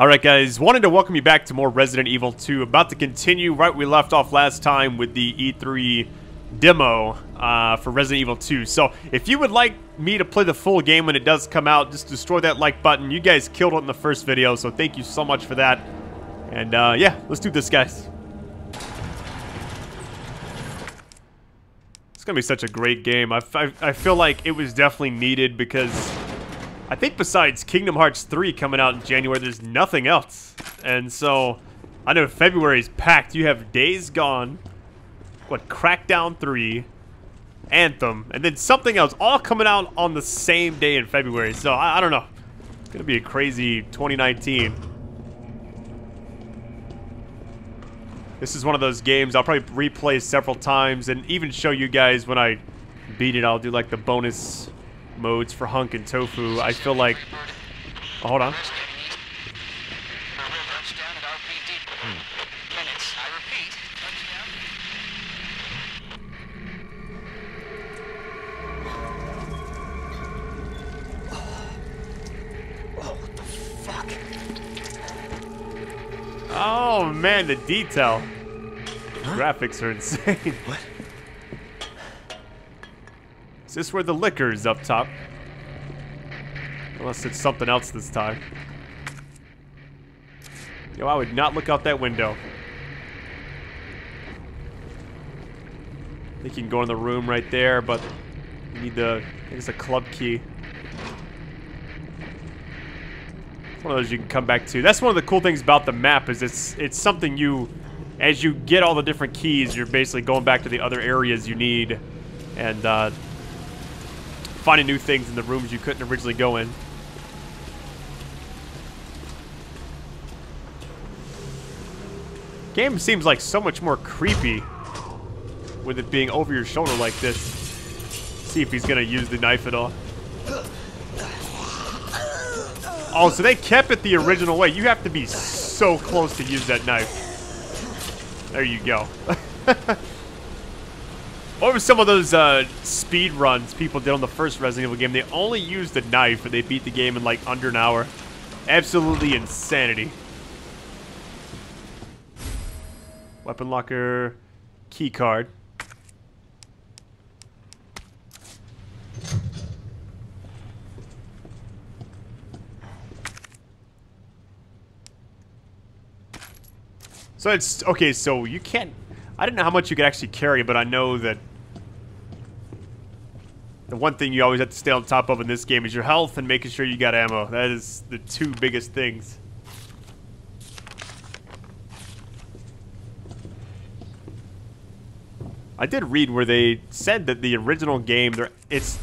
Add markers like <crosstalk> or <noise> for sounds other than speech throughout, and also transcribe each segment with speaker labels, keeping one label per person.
Speaker 1: Alright guys, wanted to welcome you back to more Resident Evil 2. About to continue right we left off last time with the E3 demo uh, for Resident Evil 2. So, if you would like me to play the full game when it does come out, just destroy that like button. You guys killed it in the first video, so thank you so much for that. And uh, yeah, let's do this guys. It's gonna be such a great game. I, I, I feel like it was definitely needed because I think besides Kingdom Hearts 3 coming out in January, there's nothing else. And so, I know February is packed. You have Days Gone, what, Crackdown 3, Anthem, and then something else, all coming out on the same day in February. So, I, I don't know. It's going to be a crazy 2019. This is one of those games I'll probably replay several times and even show you guys when I beat it. I'll do like the bonus modes for Hunk and Tofu, I feel like... Oh, hold on. Hmm. Oh, oh man, the detail. Graphics are insane. What? Is this where the Licker is up top? Unless it's something else this time. Yo, I would not look out that window. I think you can go in the room right there, but you need the, I think it's a club key. It's one of those you can come back to. That's one of the cool things about the map is it's it's something you, as you get all the different keys, you're basically going back to the other areas you need. And uh, finding new things in the rooms you couldn't originally go in. Game seems like so much more creepy with it being over your shoulder like this. See if he's gonna use the knife at all. Oh, so they kept it the original way. You have to be so close to use that knife. There you go. <laughs> What were some of those uh, speed runs people did on the first Resident Evil game? They only used the knife and they beat the game in like under an hour. Absolutely insanity. Weapon locker, key card. So it's okay. So you can't. I didn't know how much you could actually carry, but I know that one thing you always have to stay on top of in this game is your health and making sure you got ammo. That is the two biggest things. I did read where they said that the original game, it's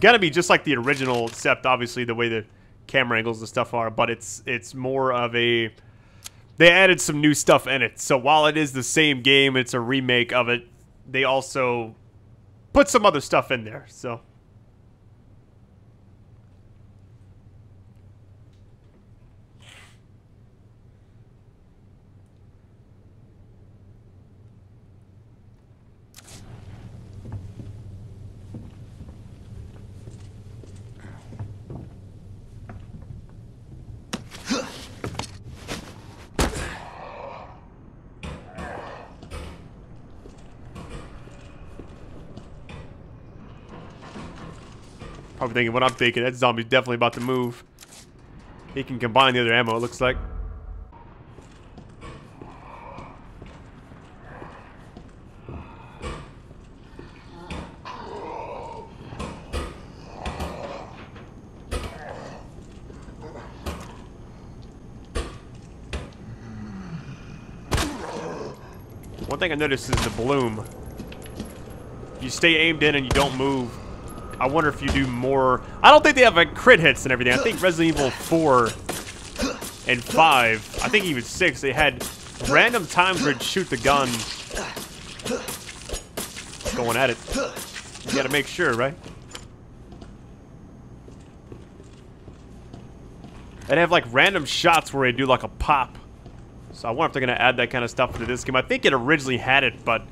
Speaker 1: gonna be just like the original, except obviously the way the camera angles and stuff are, but it's it's more of a they added some new stuff in it. So while it is the same game, it's a remake of it. They also put some other stuff in there. So Probably thinking what I'm thinking. That zombie's definitely about to move. He can combine the other ammo, it looks like. One thing I noticed is the bloom. You stay aimed in and you don't move. I wonder if you do more... I don't think they have like crit hits and everything. I think Resident Evil 4 and 5, I think even 6, they had random times where it'd shoot the gun going at it. You gotta make sure, right? And have like random shots where they do like a pop. So I wonder if they're gonna add that kind of stuff into this game. I think it originally had it, but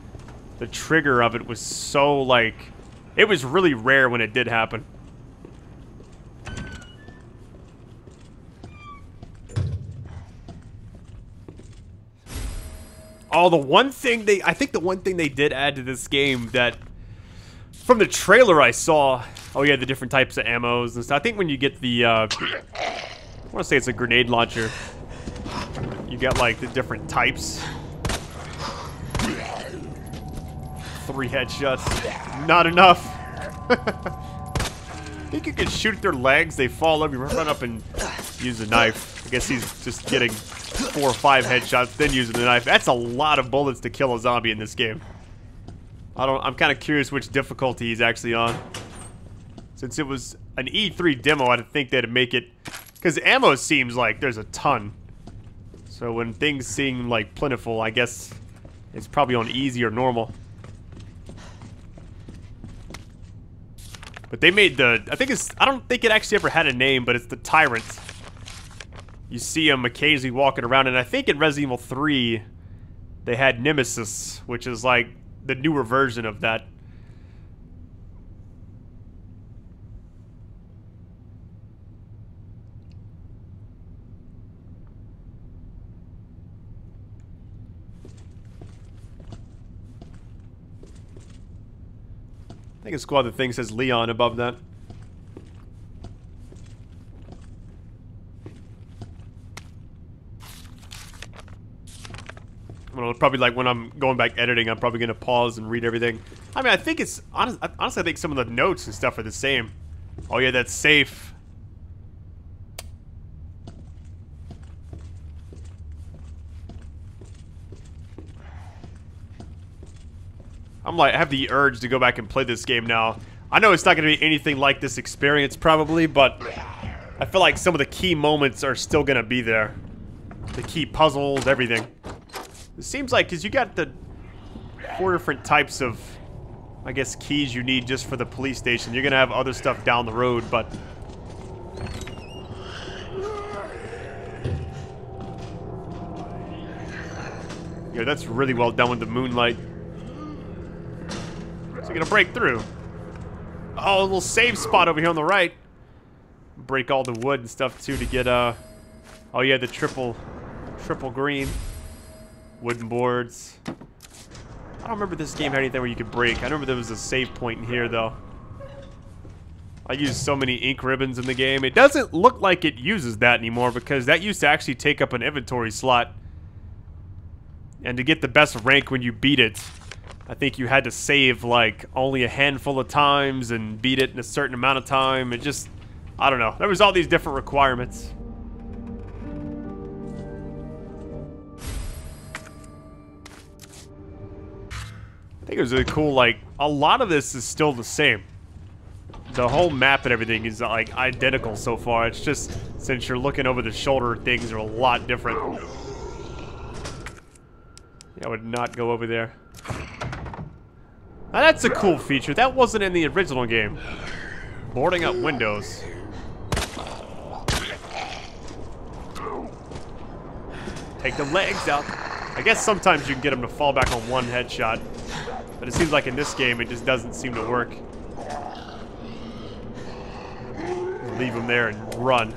Speaker 1: the trigger of it was so like it was really rare when it did happen. Oh, the one thing they... I think the one thing they did add to this game that... From the trailer I saw... Oh, yeah, the different types of ammos and stuff. I think when you get the... Uh, I want to say it's a grenade launcher. You get like, the different types. Three headshots. Not enough. I think you can shoot their legs, they fall over, you run up and use a knife. I guess he's just getting four or five headshots, then using the knife. That's a lot of bullets to kill a zombie in this game. I don't. I'm kind of curious which difficulty he's actually on. Since it was an E3 demo, I'd think they'd make it... Because ammo seems like there's a ton. So when things seem like plentiful, I guess it's probably on easy or normal. But they made the, I think it's, I don't think it actually ever had a name, but it's the Tyrant. You see him occasionally walking around, and I think in Resident Evil 3, they had Nemesis, which is like the newer version of that. It's cool the thing says Leon above that. Well, probably like when I'm going back editing, I'm probably going to pause and read everything. I mean, I think it's, honest, honestly, I think some of the notes and stuff are the same. Oh yeah, that's safe. I'm like, I have the urge to go back and play this game now. I know it's not going to be anything like this experience, probably, but I feel like some of the key moments are still going to be there. The key puzzles, everything. It seems like, because you got the four different types of, I guess, keys you need just for the police station. You're going to have other stuff down the road, but... Yeah, that's really well done with the moonlight. So you're gonna break through. Oh, a little save spot over here on the right. Break all the wood and stuff too to get uh oh yeah, the triple triple green. Wooden boards. I don't remember this game had anything where you could break. I remember there was a save point in here though. I used so many ink ribbons in the game. It doesn't look like it uses that anymore because that used to actually take up an inventory slot. And to get the best rank when you beat it, I think you had to save like only a handful of times and beat it in a certain amount of time. It just, I don't know. There was all these different requirements. I think it was really cool, like, a lot of this is still the same. The whole map and everything is, like, identical so far. It's just, since you're looking over the shoulder, things are a lot different. Yeah, I would not go over there. Now that's a cool feature. That wasn't in the original game. Boarding up windows. Take the legs out. I guess sometimes you can get them to fall back on one headshot. But it seems like in this game, it just doesn't seem to work. Leave them there and run.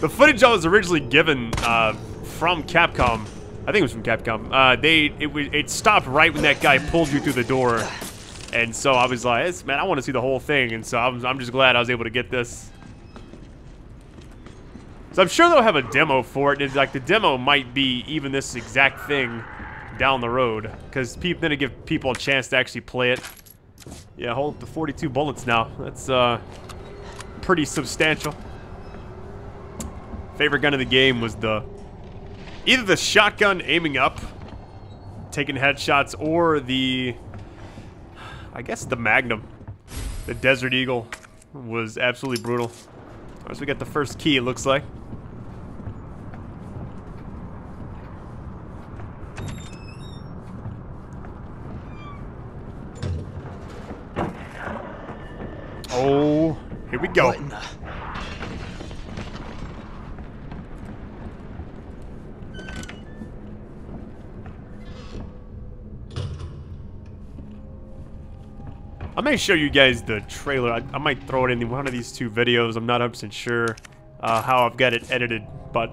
Speaker 1: The footage I was originally given uh, from Capcom, I think it was from Capcom, uh, they it, it stopped right when that guy pulled you through the door. And so I was like, man, I want to see the whole thing. And so I'm, I'm just glad I was able to get this. So I'm sure they'll have a demo for it. And like the demo might be even this exact thing down the road. Because people then to give people a chance to actually play it. Yeah, hold up to 42 bullets now. That's uh, pretty substantial. Favorite gun of the game was the... Either the shotgun aiming up, taking headshots, or the... I guess the Magnum. The Desert Eagle was absolutely brutal. So we got the first key, it looks like. Oh, here we go. May show you guys the trailer. I, I might throw it in one of these two videos. I'm not 100% sure uh, how I've got it edited, but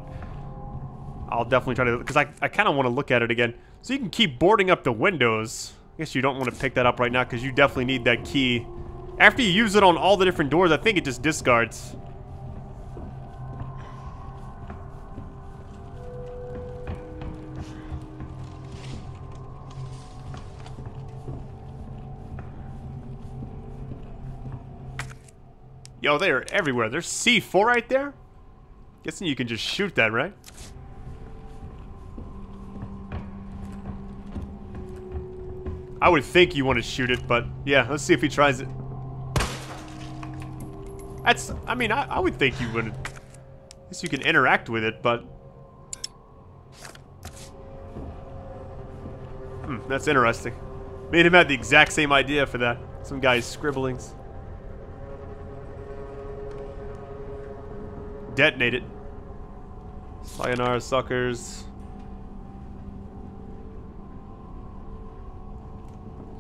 Speaker 1: I'll definitely try to, because I, I kind of want to look at it again. So you can keep boarding up the windows. I guess you don't want to pick that up right now because you definitely need that key. After you use it on all the different doors, I think it just discards. Yo, they're everywhere. There's C4 right there? Guessing you can just shoot that, right? I would think you want to shoot it, but yeah, let's see if he tries it. That's, I mean, I, I would think you would. At least you can interact with it, but... Hmm, that's interesting. Made him have the exact same idea for that. Some guy's scribblings. Detonate it. Sayonara, suckers.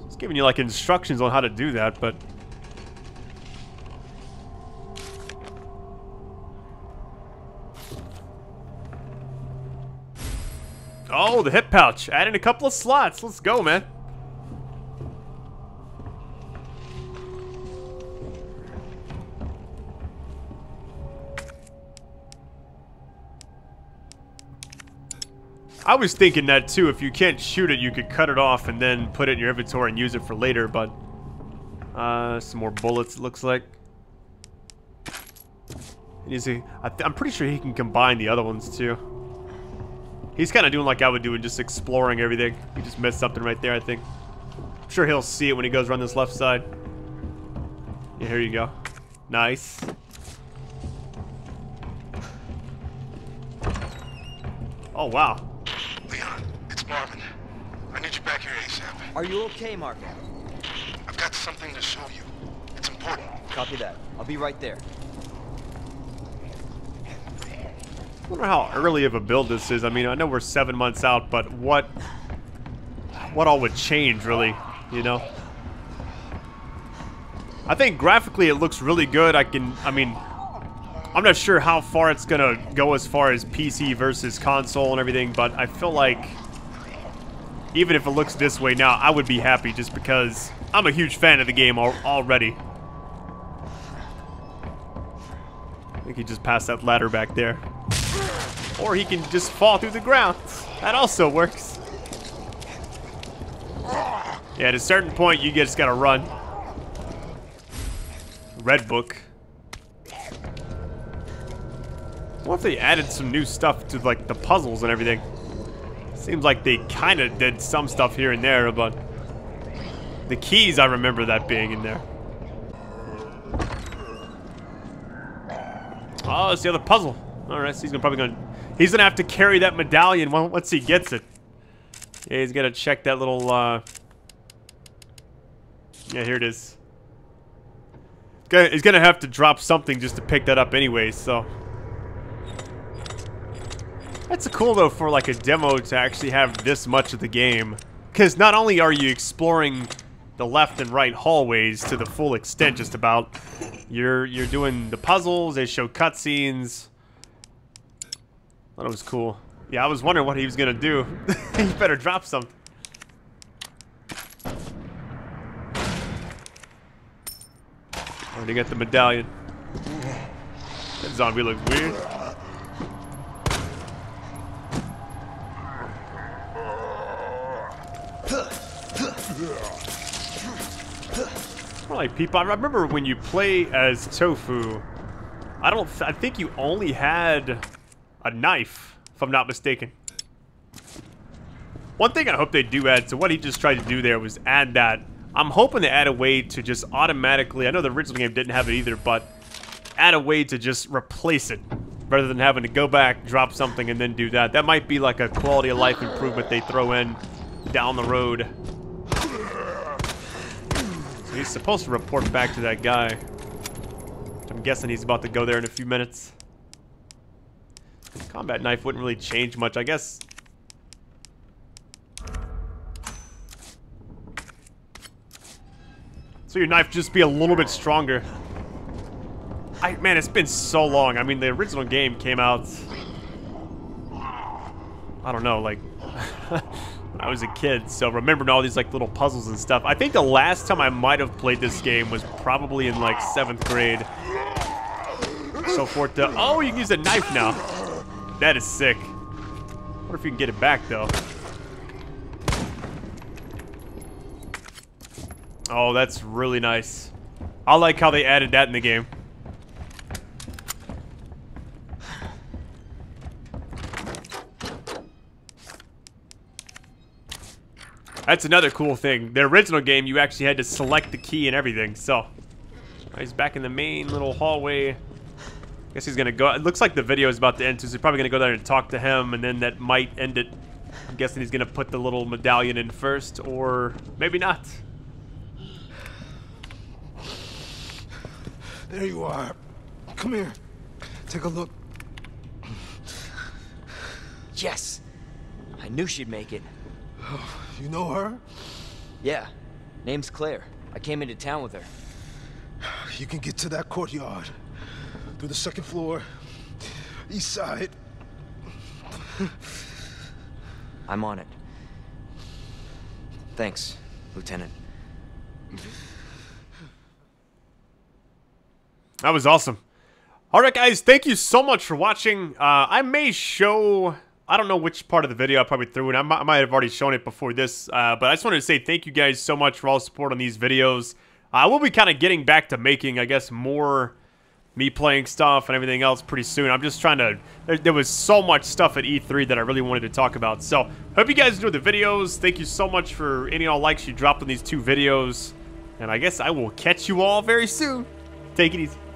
Speaker 1: It's giving you, like, instructions on how to do that, but... Oh, the hip pouch. Add in a couple of slots. Let's go, man. I was thinking that too. If you can't shoot it, you could cut it off and then put it in your inventory and use it for later, but... Uh, some more bullets, it looks like. Is he, I am pretty sure he can combine the other ones too. He's kind of doing like I would do and just exploring everything. He just missed something right there, I think. I'm sure he'll see it when he goes around this left side. Yeah, here you go. Nice. Oh, wow.
Speaker 2: Marvin. I need you back here ASAP.
Speaker 3: Are you okay, Marco?
Speaker 2: I've got something to show you. It's important.
Speaker 3: Copy that. I'll be right there.
Speaker 1: I wonder how early of a build this is. I mean, I know we're seven months out, but what... What all would change, really, you know? I think graphically it looks really good. I can... I mean... I'm not sure how far it's gonna go as far as PC versus console and everything, but I feel like even if it looks this way now, I would be happy just because I'm a huge fan of the game al already. I think he just passed that ladder back there. Or he can just fall through the ground. That also works. Yeah, at a certain point, you just gotta run. Red book. What if they added some new stuff to, like, the puzzles and everything? Seems like they kind of did some stuff here and there, but the keys, I remember that being in there. Oh, it's the other puzzle. All right, so he's gonna probably gonna he's gonna have to carry that medallion once he gets it. Yeah, he's gonna check that little. uh... Yeah, here it is. He's gonna have to drop something just to pick that up anyway, so that's cool though for like a demo to actually have this much of the game. Because not only are you exploring the left and right hallways to the full extent just about, you're you're doing the puzzles, they show cutscenes. Thought it was cool. Yeah, I was wondering what he was gonna do. <laughs> he better drop something. Already got the medallion. That zombie looks weird. Like people. I remember when you play as Tofu, I don't. I think you only had a knife, if I'm not mistaken. One thing I hope they do add, so what he just tried to do there was add that. I'm hoping to add a way to just automatically, I know the original game didn't have it either, but add a way to just replace it rather than having to go back, drop something, and then do that. That might be like a quality of life improvement they throw in down the road. He's supposed to report back to that guy. I'm guessing he's about to go there in a few minutes. Combat knife wouldn't really change much, I guess. So your knife just be a little bit stronger. I man, it's been so long. I mean, the original game came out. I don't know, like I was a kid. So remembering all these like little puzzles and stuff. I think the last time I might have played this game was probably in like seventh grade. So forth. To, oh, you can use a knife now. That is sick. Wonder if you can get it back though. Oh, that's really nice. I like how they added that in the game. That's another cool thing. The original game, you actually had to select the key and everything, so... He's back in the main little hallway. I guess he's gonna go... It looks like the video is about to end, so he's probably gonna go there and talk to him, and then that might end it. I'm guessing he's gonna put the little medallion in first, or maybe not.
Speaker 2: There you are. Come here. Take a look.
Speaker 3: Yes. I knew she'd make it. Oh.
Speaker 2: You know her?
Speaker 3: Yeah. Name's Claire. I came into town with her.
Speaker 2: You can get to that courtyard. Through the second floor. East side.
Speaker 3: I'm on it. Thanks, Lieutenant.
Speaker 1: That was awesome. All right, guys, thank you so much for watching. Uh, I may show I don't know which part of the video I probably threw in. I might, I might have already shown it before this, uh, but I just wanted to say thank you guys so much for all support on these videos. I uh, will be kind of getting back to making, I guess, more me playing stuff and everything else pretty soon. I'm just trying to... There, there, was so much stuff at E3 that I really wanted to talk about. So, hope you guys enjoyed the videos. Thank you so much for any all likes you dropped on these two videos. And I guess I will catch you all very soon. Take it easy.